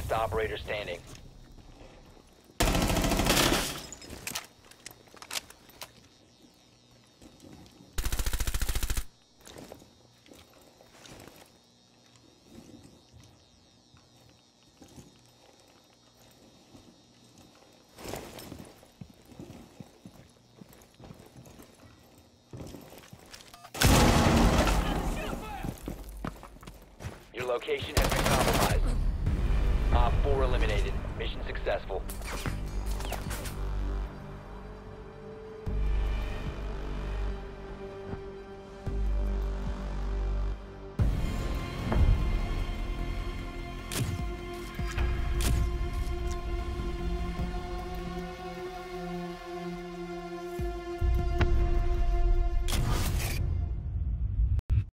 last operator standing. Your location has been compromised.